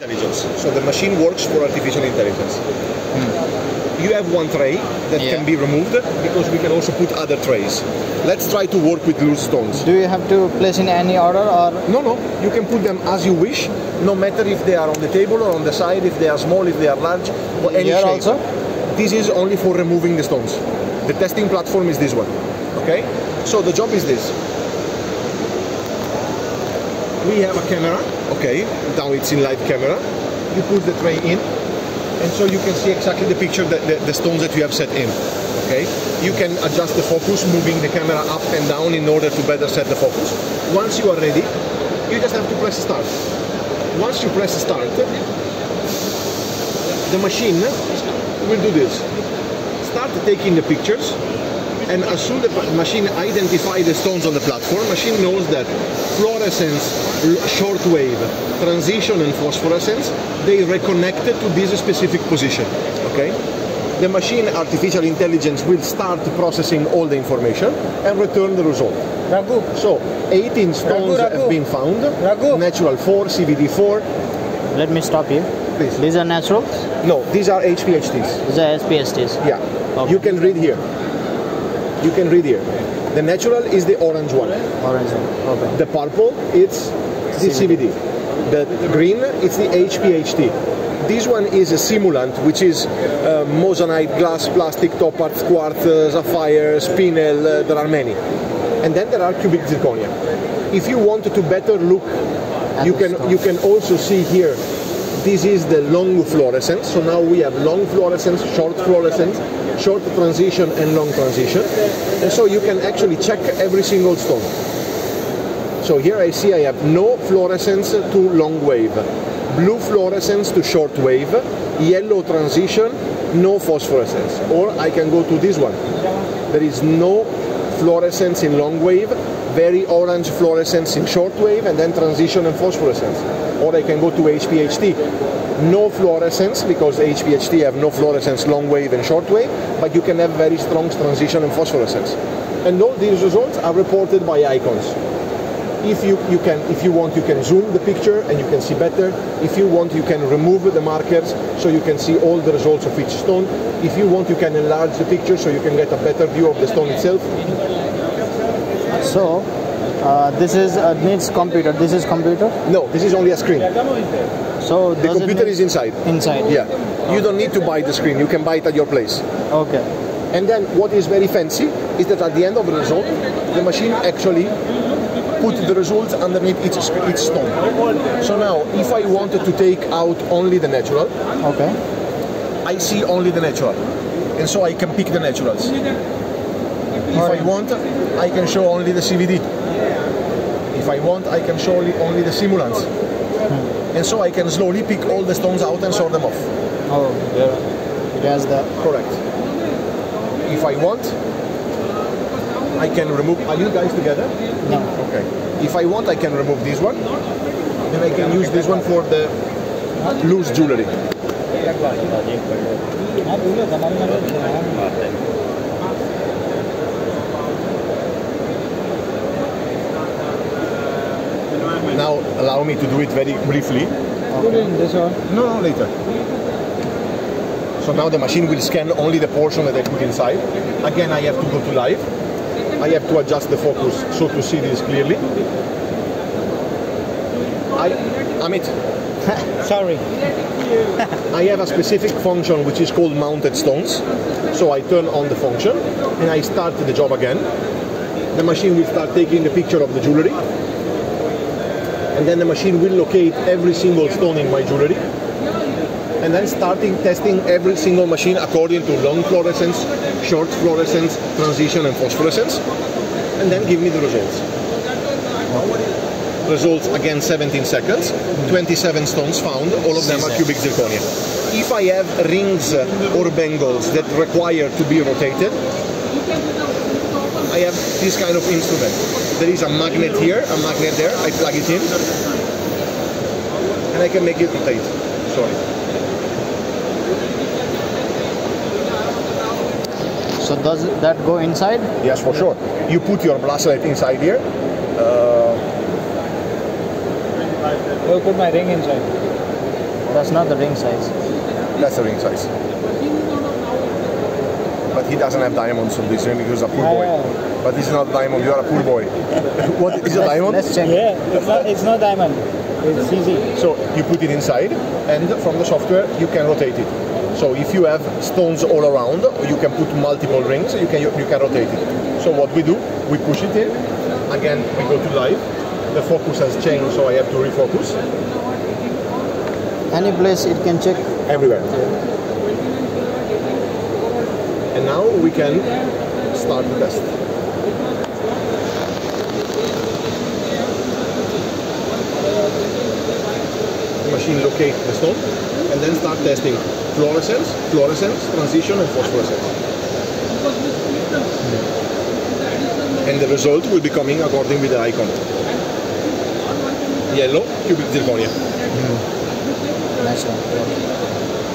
intelligence. So the machine works for artificial intelligence. Hmm. You have one tray that Yeah. can be removed because we can also put other trays. Let's try to work with loose stones. Do you have to place in any order or No, no, you can put them as you wish, no matter if they are on the table or on the side, if they are small, if they are large, or any Here shape. also? This is only for removing the stones. The testing platform is this one. Okay? So the job is this. We have a camera, okay, now it's in live camera. You put the tray in, and so you can see exactly the picture, that the, the stones that you have set in. Okay? You can adjust the focus, moving the camera up and down in order to better set the focus. Once you are ready, you just have to press start. Once you press start, the machine will do this. Start taking the pictures, and as soon as the machine identify the stones on the platform, machine knows that fluorescence, l- shortwave, transition, and phosphorescence, they reconnected to this specific position. Okay? The machine artificial intelligence will start processing all the information and return the result. Raghu? So 18 stones Raghu. have been found. Raghu. Natural 4, CVD 4. Let me stop you. Please. These are natural. No, these are HPHTs. These are SPSTs. Yeah. Okay. You can read here. You can read here. The natural is the orange one. Orange. one. Okay. The purple, it's the CVD. The green, it's the HPHT. This one is a simulant, which is uh, moissanite, glass, plastic, topaz, quartz, uh, sapphire, spinel, uh, there are many. And then there are cubic zirconia. If you want to better look, you can you can also see here. This is the long fluorescence. So now we have long fluorescence, short fluorescence, short transition, and long transition. And so you can actually check every single stone. So here I see I have no fluorescence to long wave, blue fluorescence to short wave, yellow transition, no phosphorescence. Or I can go to this one. There is no fluorescence in long wave, very orange fluorescence in short wave, and then transition and phosphorescence. Or I can go to HPHT. No fluorescence because HPHT have no fluorescence long wave and short wave, but you can have very strong transition and phosphorescence. And all these results are reported by icons if you, you can if you want you can zoom the picture and you can see better if you want you can remove the markers so you can see all the results of each stone if you want you can enlarge the picture so you can get a better view of the stone itself So, uh, this is uh, needs computer. This is computer. no this is only a screen So the computer is inside inside. yeah you don't need to buy the screen you can buy it at your place Okay. and then what is very fancy is that at the end of the result the machine actually put the results underneath each, each stone so now if I wanted to take out only the natural Okay. I see only the natural, and so I can pick the naturals. If I want, I can show only the CVD. If I want, I can show only, only the simulants. Hmm. And so I can slowly pick all the stones out and sort them off. Oh, there. It has the. Correct. If I want, I can remove. Are you guys together? No. Okay. If I want, I can remove this one, and I can use this one for the loose jewelry. Now, allow me to do it very briefly. Put in this one. No, no, later. So now the machine will scan only the portion that I put inside. Again, I have to go to live. I have to adjust the focus so to see this clearly. I, Amit, Sorry. I have a specific function which is called mounted stones. So I turn on the function and I start the job again. The machine will start taking the picture of the jewelry. And then the machine will locate every single stone in my jewelry. And then starting testing every single machine according to long fluorescence, short fluorescence, transition and phosphorescence. And then give me the results. Results again 17 seconds, 27 stones found, all of them are cubic zirconia. If I have rings or bangles that require to be rotated, I have this kind of instrument. There is a magnet here, a magnet there, I plug it in, and I can make it rotate. Sorry. So does that go inside? Yes, for sure. You put your bracelet inside here. I will put my ring inside. That's not the ring size. That's the ring size. But he doesn't have diamonds on this ring because he's a pool Ah, boy. yeah. But this is not a diamond, you are a pool boy. what is a Let's- diamond? Let's check. Yeah, it's not, it's not diamond. It's easy. So you put it inside and from the software you can rotate it. So if you have stones all around, you can put multiple rings, you can, you can rotate it. So what we do, we push it in, again we go to live, the focus has changed so I have to refocus, Any place it can check. everywhere. And now we can start the test. The stone and then start testing fluorescence, fluorescence, transition and phosphorescence. And the result will be coming according with the icon. Yellow, cubic zirconia. Mm. Nice one.